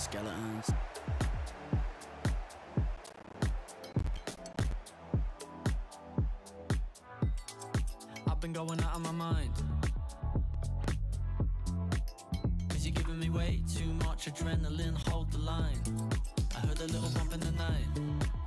skeletons. I've been going out of my mind. Cause you're giving me way too much adrenaline, hold the line. I heard a little bump in the night.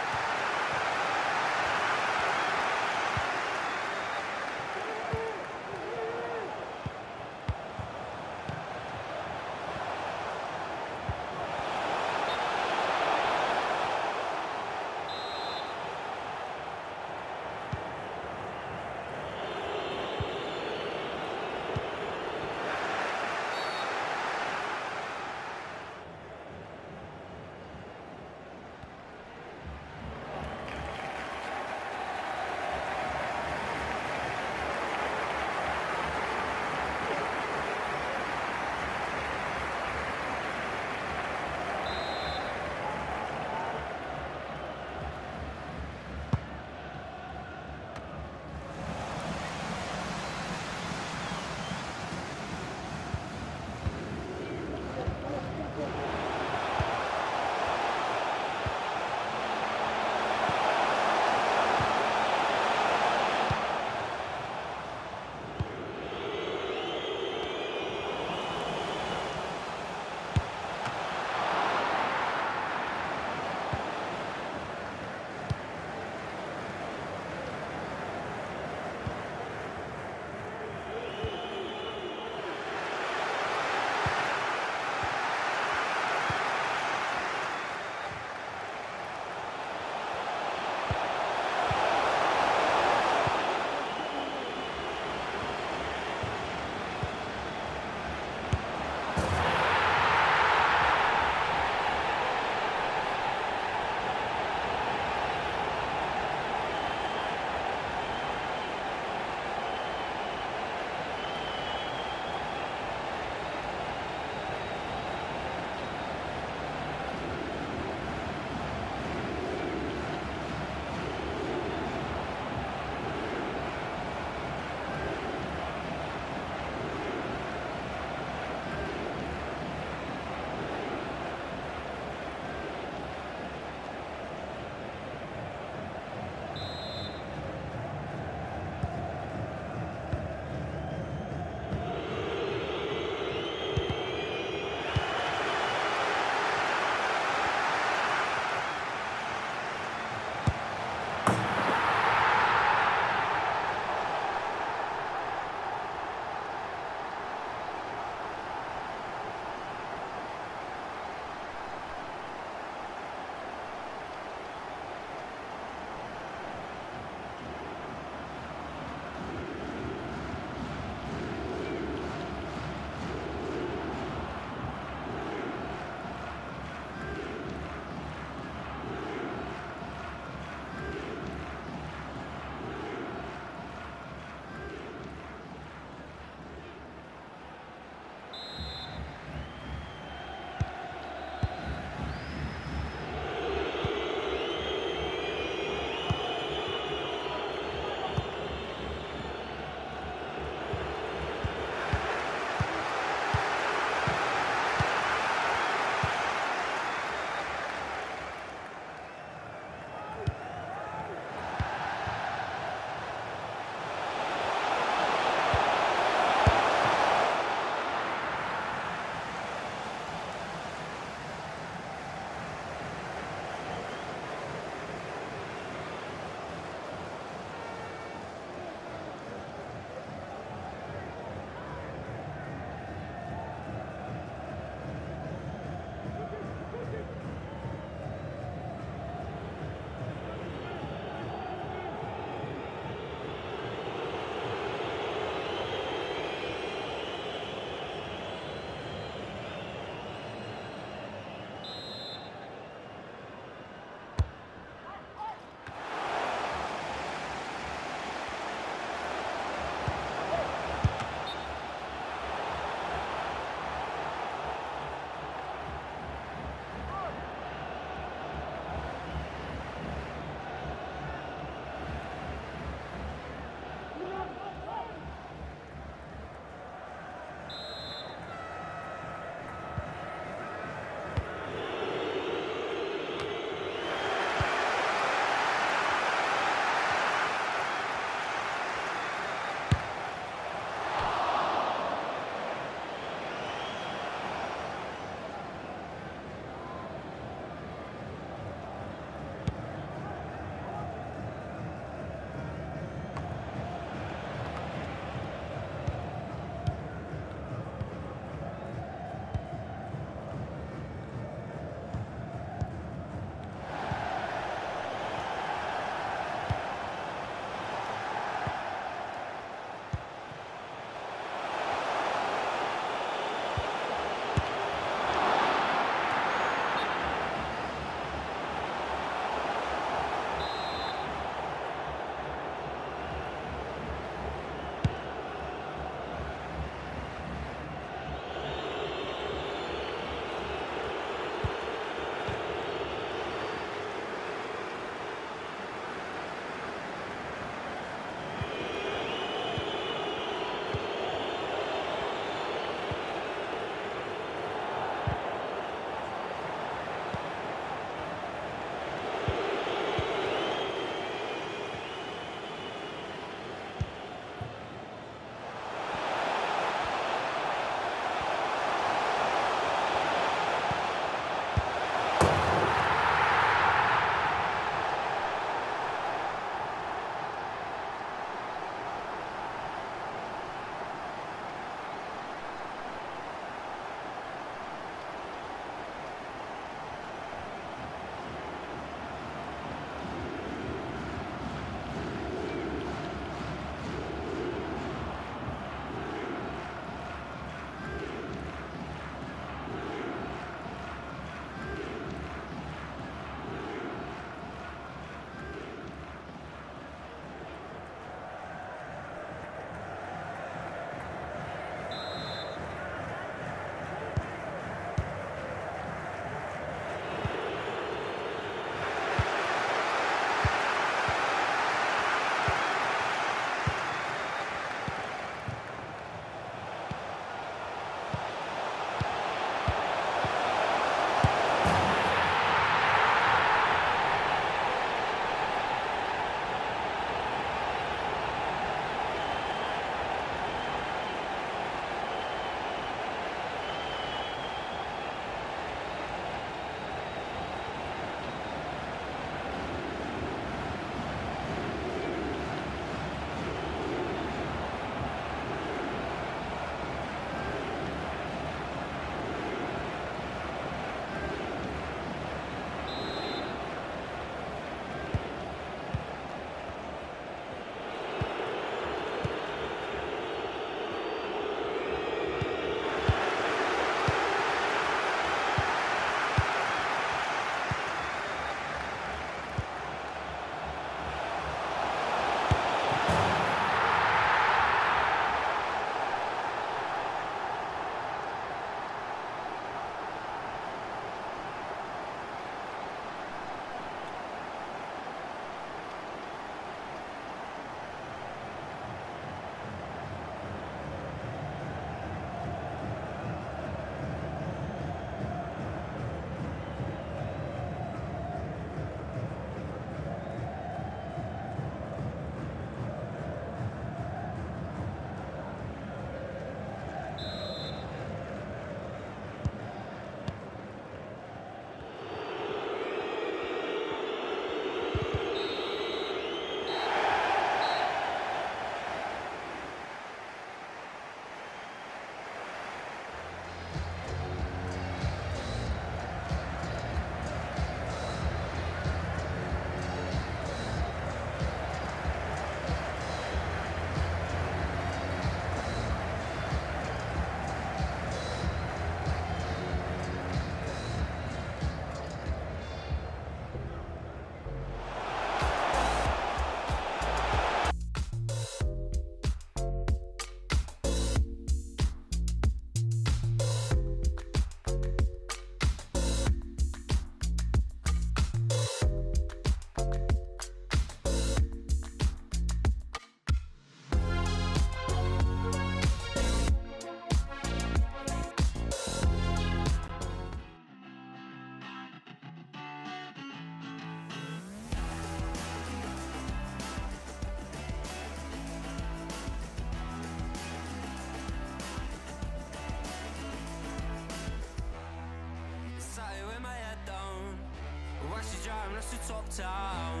us to top town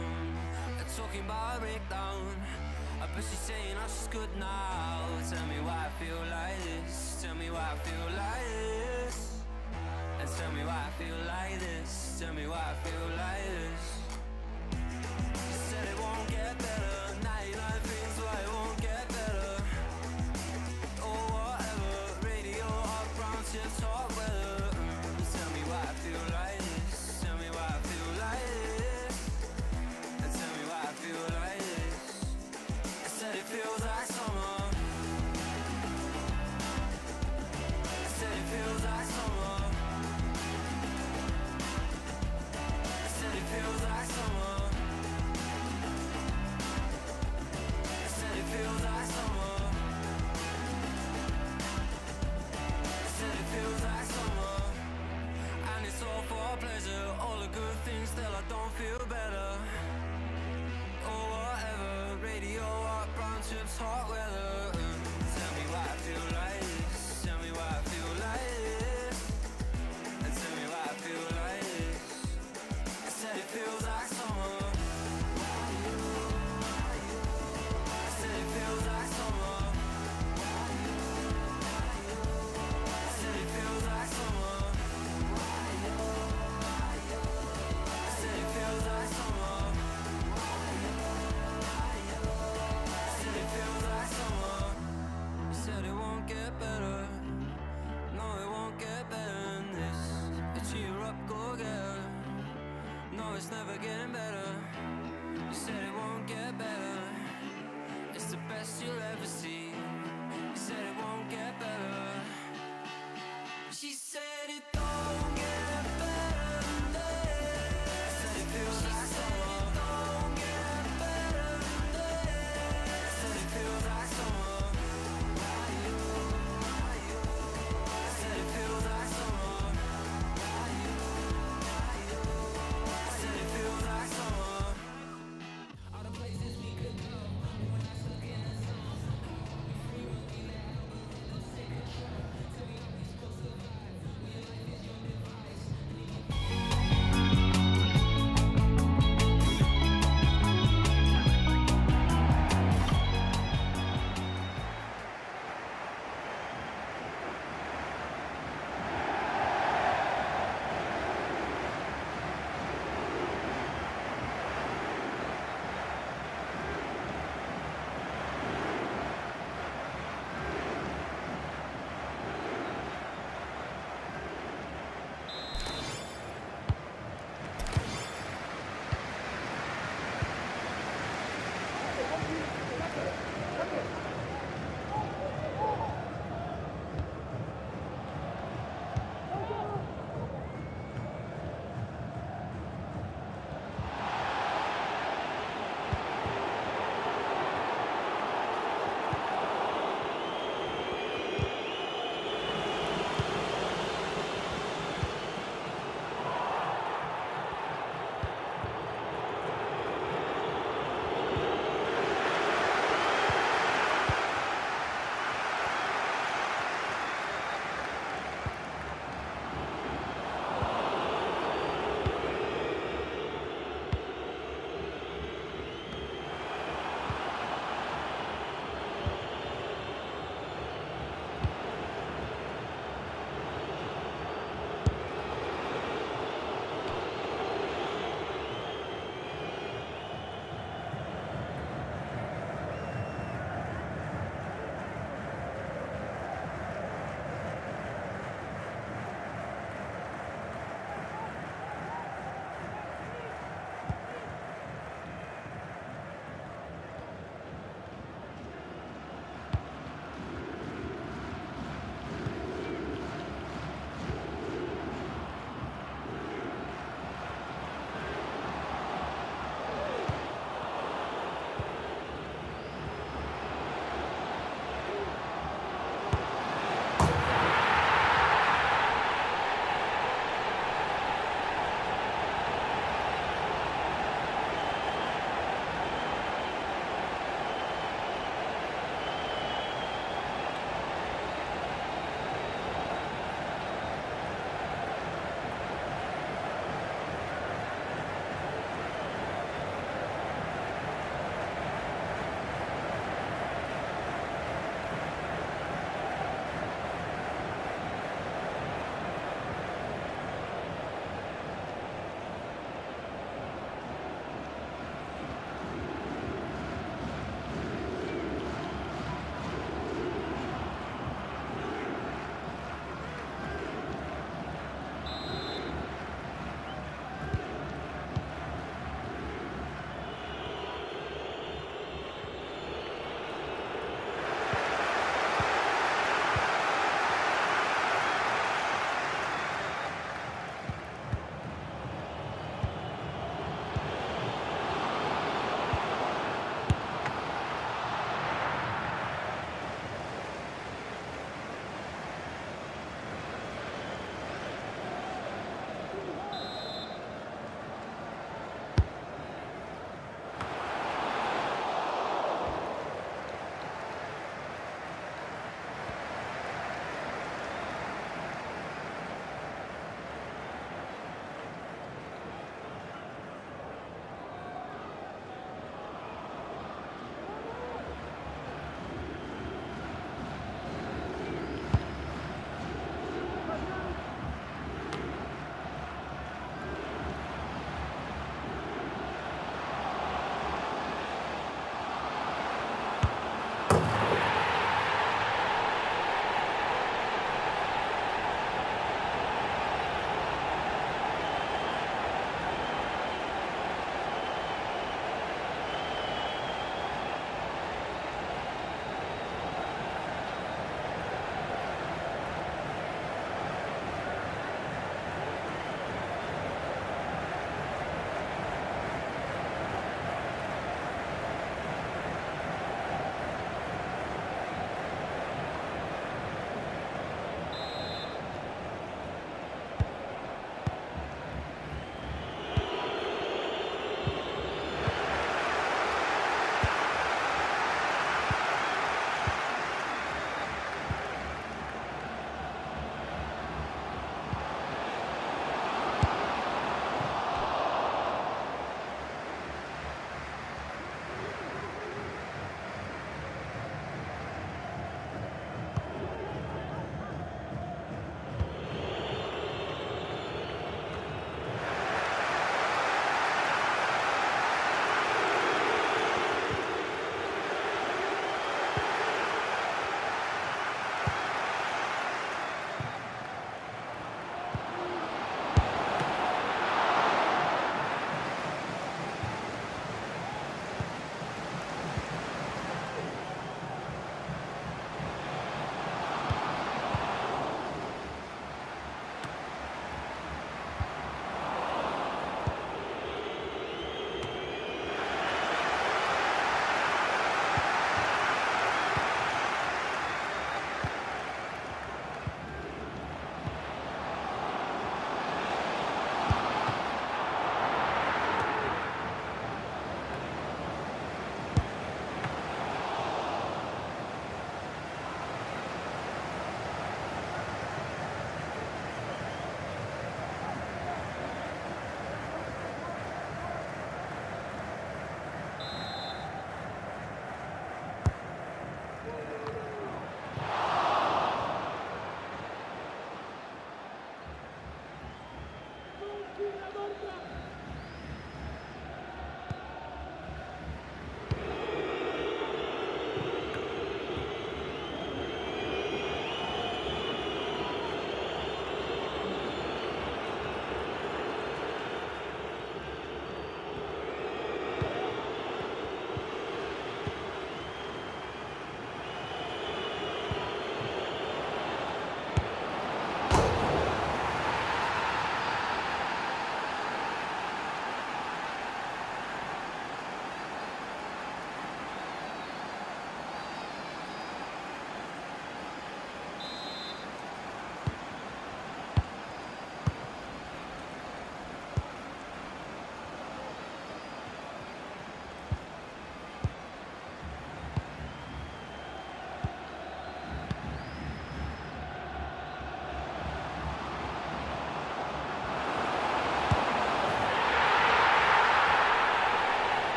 And talking about a breakdown. I bet she's saying oh, "I'm just good now. Tell me why I feel like this. Tell me why I feel like this taught well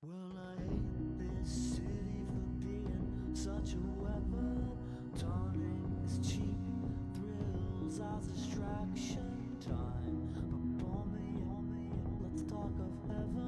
Well, I hate this city for being such a weapon. Taunting is cheap, thrills are distraction time. But bomb me, let's talk of heaven.